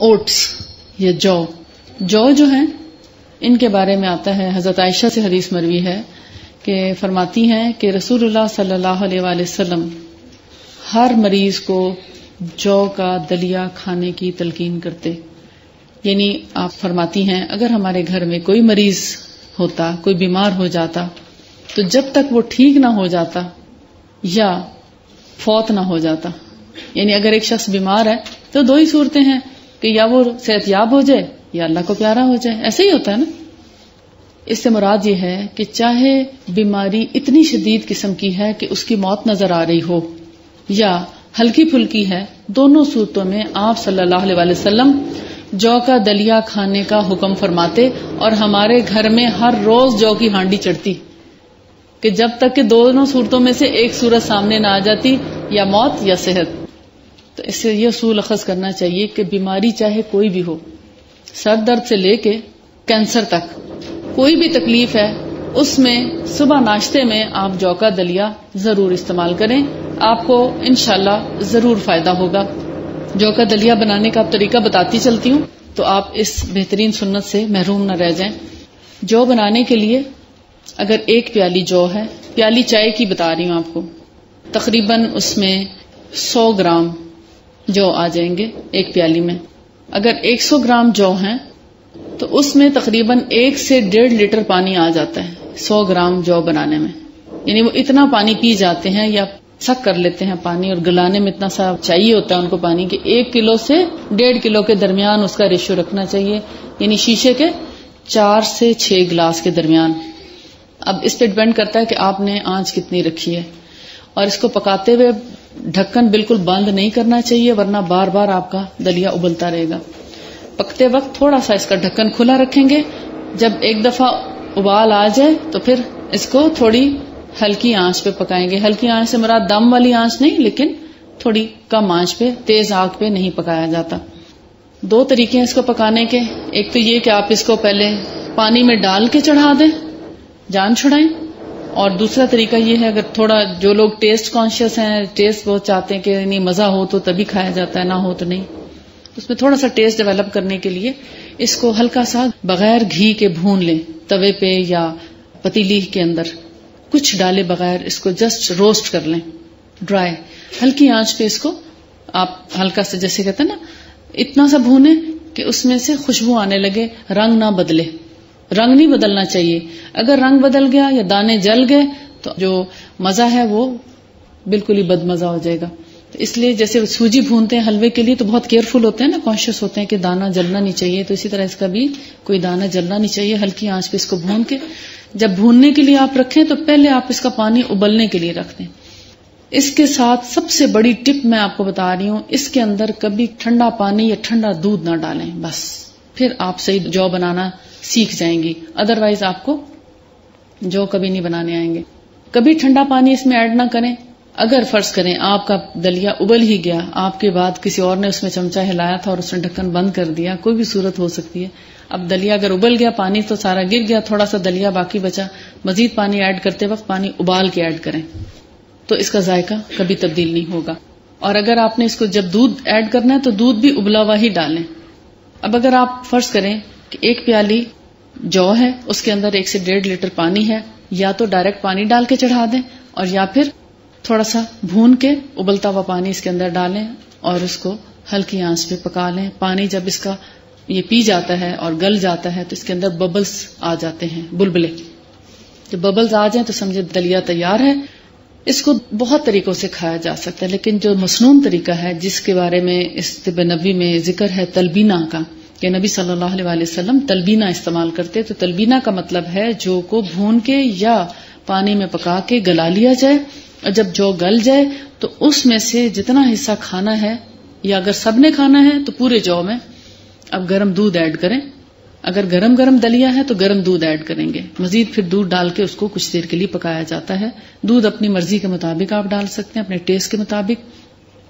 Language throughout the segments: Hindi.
ओट्स। या जौ। जौ जो है, इनके बारे में आता है, हज़रत आयशा से हदीस मरवी है, कि फरमाती हैं कि रसूलुल्लाह सल्लल्लाहु अलैहि वसल्लम हर मरीज़ को जौ का दलिया खाने की तलकीन करते। यानी आप फरमाती हैं, अगर हमारे घर में कोई मरीज़ होता, कोई बीमार हो जाता तो जब तक वो ठीक ना हो जाता या फौत ना हो जाता। यानी अगर एक शख्स बीमार है तो दो ही सूरतें हैं कि या वो सेहतयाब हो जाए, या अल्लाह को प्यारा हो जाए। ऐसे ही होता है ना? इससे मुराद ये है कि चाहे बीमारी इतनी शदीद किस्म की है कि उसकी मौत नज़र आ रही हो, या हल्की फुल्की है, दोनों सूरतों में आप सल्लल्लाहु अलैहि वसल्लम जौ का दलिया खाने का हुक्म फरमाते और हमारे घर में हर रोज जौ की हांडी चढ़ती, कि जब तक कि दोनों सूरतों में से एक सूरत सामने ना आ जाती, या मौत या सेहत। तो इससे यह असूल अखज करना चाहिए कि बीमारी चाहे कोई भी हो, सर दर्द से लेके कैंसर तक, कोई भी तकलीफ़ है, उसमें सुबह नाश्ते में आप जौ का दलिया ज़रूर इस्तेमाल करें। आपको इनशाला ज़रूर फ़ायदा होगा। जौ का दलिया बनाने का तरीका बताती चलती हूँ तो आप इस बेहतरीन सुन्नत से महरूम न रह जाएँ। जौ बनाने के लिए अगर एक प्याली जौ है, प्याली चाय की बता रही हूँ आपको, तकरीबन उसमें सौ ग्राम जौ आ जाएँगे एक प्याली में। अगर 100 ग्राम जौ है तो उसमें तकरीबन एक से डेढ़ लीटर पानी आ जाता है 100 ग्राम जौ बनाने में। यानी वो इतना पानी पी जाते हैं या सक कर लेते हैं पानी और गलाने में इतना सा चाहिए होता है उनको पानी कि एक किलो से डेढ़ किलो के दरमियान उसका रेशियो रखना चाहिए। यानी शीशे के चार से छह गिलास के दरमियान। अब इस पे डिपेंड करता है कि आपने आँच कितनी रखी है। और इसको पकाते हुए ढक्कन बिल्कुल बंद नहीं करना चाहिए, वरना बार बार आपका दलिया उबलता रहेगा। पकते वक्त थोड़ा सा इसका ढक्कन खुला रखेंगे। जब एक दफ़ा उबाल आ जाए तो फिर इसको थोड़ी हल्की आँच पे पकाएँगे। हल्की आँच से मुराद दम वाली आँच नहीं, लेकिन थोड़ी कम आँच पे, तेज आग पे नहीं पकाया जाता। दो तरीके हैं इसको पकाने के। एक तो ये कि आप इसको पहले पानी में डाल के चढ़ा दें। जान छुड़ाएँ। और दूसरा तरीका ये है, अगर थोड़ा जो लोग टेस्ट कॉन्शियस हैं टेस्ट बहुत चाहते हैं कि नहीं मज़ा हो तो तभी खाया जाता है, ना हो तो नहीं। उसमें थोड़ा सा टेस्ट डेवलप करने के लिए इसको हल्का सा बगैर घी के भून लें, तवे पे या पतीली के अंदर। कुछ डाले बगैर इसको जस्ट रोस्ट कर लें ड्राई हल्की आँच पे इसको आप हल्का सा, जैसे कहते हैं ना, इतना सा भूने कि उसमें से खुशबू आने लगे, रंग ना बदले। रंग नहीं बदलना चाहिए। अगर रंग बदल गया या दाने जल गए तो जो मज़ा है वो बिल्कुल ही बदमजा हो जाएगा। तो इसलिए जैसे सूजी भूनते हैं हलवे के लिए तो बहुत केयरफुल होते हैं ना कॉन्शियस होते हैं कि दाना जलना नहीं चाहिए। तो इसी तरह इसका भी कोई दाना जलना नहीं चाहिए, हल्की आँच पे इसको भून के। जब भूनने के लिए आप रखें तो पहले आप इसका पानी उबलने के लिए रख दें। इसके साथ सबसे बड़ी टिप मैं आपको बता रही हूँ, इसके अंदर कभी ठंडा पानी या ठंडा दूध ना डालें, बस। फिर आप सही जौ बनाना सीख जाएँगी। अदरवाइज़ आपको जो कभी नहीं बनाने आएँगे। कभी ठंडा पानी इसमें ऐड ना करें। अगर फ़र्ज़ करें आपका दलिया उबल ही गया, आपके बाद किसी और ने उसमें चमचा हिलाया था और उसने ढक्कन बंद कर दिया, कोई भी सूरत हो सकती है। अब दलिया अगर उबल गया, पानी तो सारा गिर गया थोड़ा सा दलिया बाकी बचा, मजीद पानी ऐड करते वक्त पानी उबाल के ऐड करें। तो इसका जायका कभी तब्दील नहीं होगा। और अगर आपने इसको जब दूध ऐड करना है तो दूध भी उबला हुआ ही डालें। अब अगर आप फ़र्ज़ करें कि एक प्याली जौ है, उसके अंदर एक से डेढ़ लीटर पानी है, या तो डायरेक्ट पानी डाल के चढ़ा दें और या फिर थोड़ा सा भून के उबलता हुआ पानी इसके अंदर डालें और उसको हल्की आँच पे पका लें। पानी जब इसका ये पी जाता है और गल जाता है तो इसके अंदर बबल्स आ जाते हैं, बुलबुले। जब बबल्स आ जाए तो समझे दलिया तैयार है। इसको बहुत तरीकों से खाया जा सकता है, लेकिन जो मसनून तरीका है, जिसके बारे में इस तिब नबी में ज़िक्र है तलबीना का, कि नबी सल्लल्लाहु अलैहि वसल्लम तलबीना इस्तेमाल करते तो तलबीना का मतलब है जो को भून के या पानी में पका के गला लिया जाए, और जब जो गल जाए तो उसमें से जितना हिस्सा खाना है, या अगर सबने खाना है तो पूरे जौ में अब गर्म दूध ऐड करें। अगर गरम गरम दलिया है तो गरम दूध ऐड करेंगे। मजीद फिर दूध डाल के उसको कुछ देर के लिए पकाया जाता है। दूध अपनी मर्ज़ी के मुताबिक आप डाल सकते हैं, अपने टेस्ट के मुताबिक।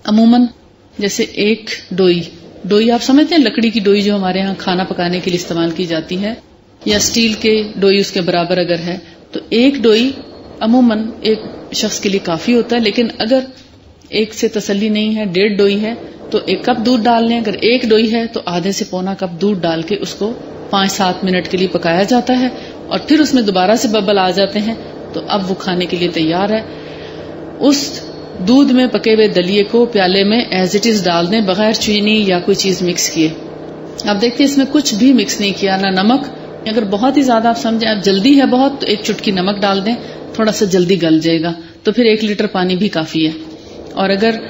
अमूमन, जैसे एक डोई। डोई, आप समझते हैं, लकड़ी की डोई जो हमारे यहाँ खाना पकाने के लिए इस्तेमाल की जाती है, या स्टील के डोई उसके बराबर अगर है तो एक डोई अमूमन एक शख्स के लिए काफ़ी होता है, लेकिन अगर एक से तसल्ली नहीं है, डेढ़ डोई है तो एक कप दूध डाल लें। अगर एक डोई है तो आधे से पौना कप दूध डाल के उसको पाँच सात मिनट के लिए पकाया जाता है और फिर उसमें दोबारा से बबल आ जाते हैं तो अब वो खाने के लिए तैयार है। उस दूध में पके हुए दलिए को प्याले में एज इट इज़ डाल दें बगैर चीनी या कोई चीज़ मिक्स किए। अब देखते इसमें कुछ भी मिक्स नहीं किया, ना नमक। अगर बहुत ही ज़्यादा आप समझे आप जल्दी है बहुत तो एक चुटकी नमक डाल दें, थोड़ा सा जल्दी गल जाएगा। तो फिर एक लीटर पानी भी काफ़ी है। और अगर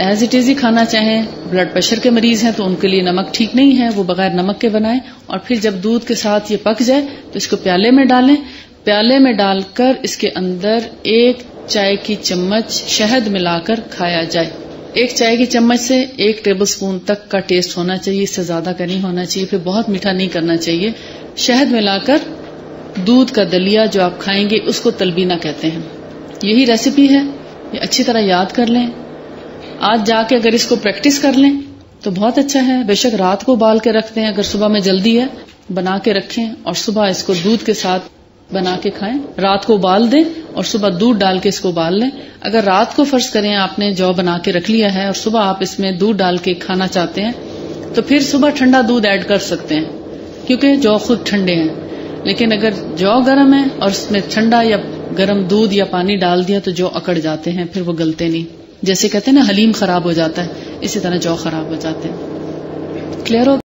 एज इट इज़ ही खाना चाहें ब्लड प्रेशर के मरीज़ हैं तो उनके लिए नमक ठीक नहीं है, वो बगैर नमक के बनाएँ। और फिर जब दूध के साथ ये पक जाए तो इसको प्याले में डालें। प्याले में डालकर इसके अंदर एक चाय की चम्मच शहद मिलाकर खाया जाए। एक चाय की चम्मच से एक टेबल स्पून तक का टेस्ट होना चाहिए, इससे ज़्यादा का नहीं होना चाहिए, फिर बहुत मीठा नहीं करना चाहिए। शहद मिलाकर दूध का दलिया जो आप खाएँगे, उसको तलबीना कहते हैं। यही रेसिपी है, ये अच्छी तरह याद कर लें। आज जाके अगर इसको प्रैक्टिस कर लें तो बहुत अच्छा है। बेशक रात को उबाल के रखते हैं अगर सुबह में जल्दी है, बना के रखें और सुबह इसको दूध के साथ बना के खाएँ। रात को उबाल दें और सुबह दूध डाल के इसको उबाल लें। अगर रात को फ़र्ज़ करें आपने जौ बना के रख लिया है और सुबह आप इसमें दूध डाल के खाना चाहते हैं तो फिर सुबह ठंडा दूध ऐड कर सकते हैं, क्योंकि जौ खुद ठंडे हैं। लेकिन अगर जौ गर्म है और उसमें ठंडा या गर्म दूध या पानी डाल दिया तो जौ अकड़ जाते हैं, फिर वो गलते नहीं। जैसे कहते हैं ना, हलीम खराब हो जाता है, इसी तरह जौ खराब हो जाते हैं। क्लियर हो?